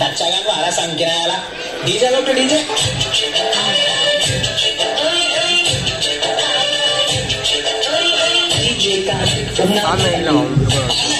Tacangan waras ang kilala. DJ lang to DJ. DJ Kati. Ano yung lang?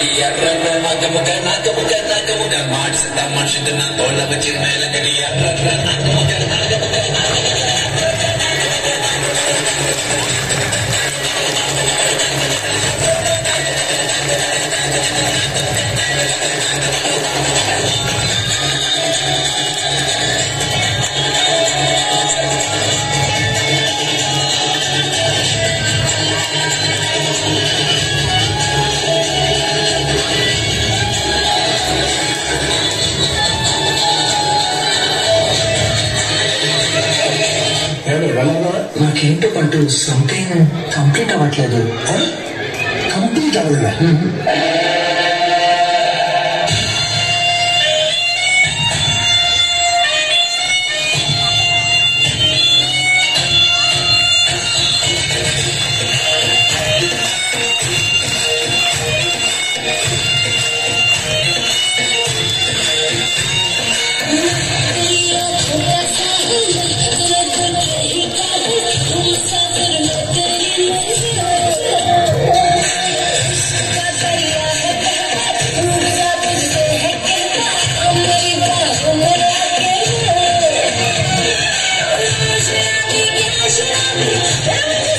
அடி அற்ற நாக்க முக நாக்க முக மாட்டு சித்தா மனுஷத்தை நான் தோல்ல வச்சிருந்தேன் கடி அற்ற நாக்க முக நாக்க came to Pantu, కంప్లీట్ అవ్వట్లేదు complete Complete. Yeah.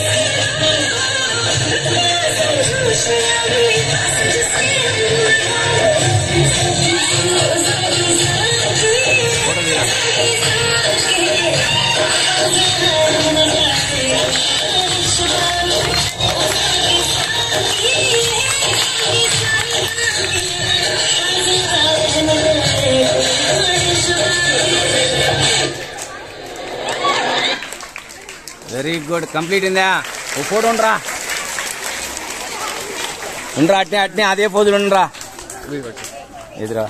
Very good complete ఇందా ఓ ఫోటో ఉండరా. ఉండరా అట్నే అట్నే అదే పోజులు ఉండరా. ఎదురా